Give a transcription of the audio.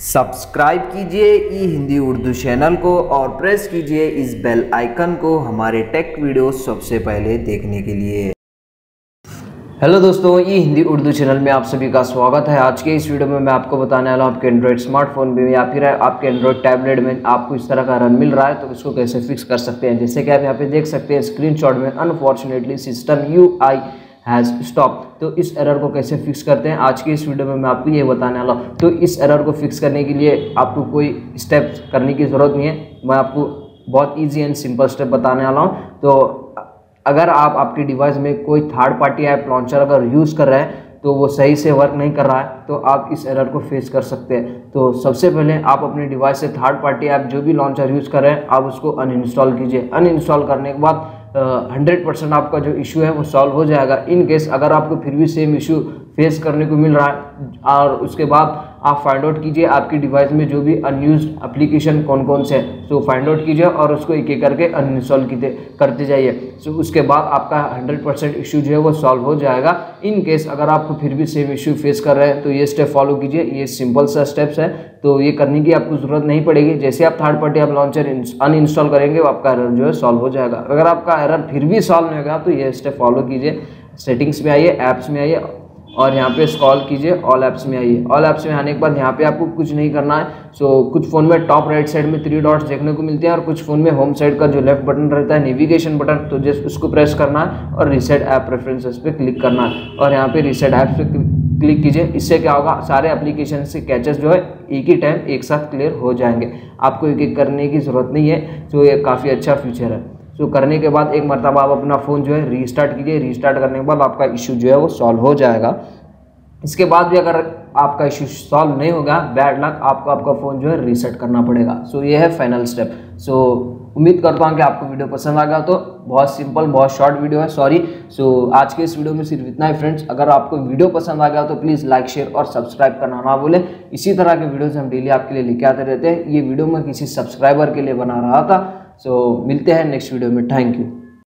Subscribe कीजिए ई Hindi Urdu channel को और प्रेस कीजिए इस बेल आइकन को हमारे टेक वीडियो सबसे पहले देखने के लिए। हेलो दोस्तों, ई हिंदी उर्दू चैनल में आप सभी का स्वागत है। आज के इस वीडियो में मैं आपको बताने वाला हूँ, आपके एंड्रॉइड स्मार्टफ़ोन में या फिर आपके एंड्रॉयड टैबलेट में आपको इस तरह का रन मिल रहा है तो इसको कैसे फिक्स कर सकते हैं? जैसे कि आप यहाँ पे देख सकते हैं स्क्रीनशॉट में unfortunately system U I has stop तो इस एरर को कैसे फिक्स करते हैं? आज की इस वीडियो में मैं आपको ये बताने वाला हूँ। तो इस एरर को फिक्स करने के लिए आपको कोई स्टेप्स करने की ज़रूरत नहीं है। मैं आपको बहुत ईजी एंड सिंपल स्टेप बताने वाला हूँ। तो अगर आप आपके डिवाइस में कोई थर्ड पार्टी ऐप लॉन्चर अगर यूज़ कर रहे हैं तो वो सही से वर्क नहीं कर रहा है तो आप इस एरर को फेस कर सकते हैं। तो सबसे पहले आप अपने डिवाइस से थर्ड पार्टी ऐप जो भी लॉन्चर यूज़ कर रहे हैं, आप उसको अनइंस्टॉल कीजिए। अनइंस्टॉल करने के बाद हंड्रेड परसेंट आपका जो इशू है वो सॉल्व हो जाएगा। इन केस अगर आपको फिर भी सेम इशू फेस करने को मिल रहा है, और उसके बाद आप फाइंड आउट कीजिए आपकी डिवाइस में जो भी अनयूज एप्लीकेशन कौन कौन से हैं। सो फाइंड आउट कीजिए और उसको एक एक करके अनइंस्टॉल करते जाइए। सो उसके बाद आपका 100 परसेंट इशू जो है वो सॉल्व हो जाएगा। इन केस अगर आपको फिर भी सेम इशू फेस कर रहे हैं तो ये स्टेप फॉलो कीजिए। ये सिंपल सा स्टेप्स है। तो ये करने की आपको ज़रूरत नहीं पड़ेगी। जैसे आप थर्ड पार्टी आप लॉन्चर अनइंस्टॉल करेंगे आपका एरर जो है सॉल्व हो जाएगा। अगर आपका एरर फिर भी सॉल्व नहीं होगा तो ये स्टेप फॉलो कीजिए। सेटिंग्स में आइए ऐप्स में आइए। और यहाँ पे स्कॉल कीजिए ऑल ऐप्स में आइए। ऑल ऐप्स में आने के बाद यहाँ पे आपको कुछ नहीं करना है। सो कुछ फ़ोन में टॉप राइट साइड में थ्री डॉट्स देखने को मिलते हैं और कुछ फ़ोन में होम साइड का जो लेफ़्ट बटन रहता है नेविगेशन बटन तो जस्ट उसको प्रेस करना है और रिसेट ऐप प्रेफरेंसेस पे क्लिक करना है। और यहाँ पे रिसेट ऐप पे क्लिक कीजिए। इससे क्या होगा? सारे एप्लीकेशन से कैचेस जो है, एक ही टाइम एक साथ क्लियर हो जाएँगे। आपको एक एक करने की ज़रूरत नहीं है। तो ये काफ़ी अच्छा फीचर है। तो करने के बाद एक मरतबा आप अपना फ़ोन जो है रीस्टार्ट कीजिए। रीस्टार्ट करने के बाद आपका इशू जो है वो सॉल्व हो जाएगा। इसके बाद भी अगर आपका इशू सॉल्व नहीं होगा बैड लक आपको आपका फ़ोन जो है रीसेट करना पड़ेगा। सो ये है फाइनल स्टेप सो उम्मीद करता हूँ कि आपको वीडियो पसंद आ गया तो बहुत सिंपल बहुत शॉर्ट वीडियो है। सॉरी सो आज के इस वीडियो में सिर्फ़ इतना ही फ्रेंड्स अगर आपको वीडियो पसंद आ गया तो प्लीज़ लाइक शेयर और सब्सक्राइब करना ना बोले इसी तरह के वीडियोज़ हम डेली आपके लिए लेके आते रहते हैं। ये वीडियो मैं किसी सब्सक्राइबर के लिए बना रहा था। सो मिलते हैं नेक्स्ट वीडियो में. Thank you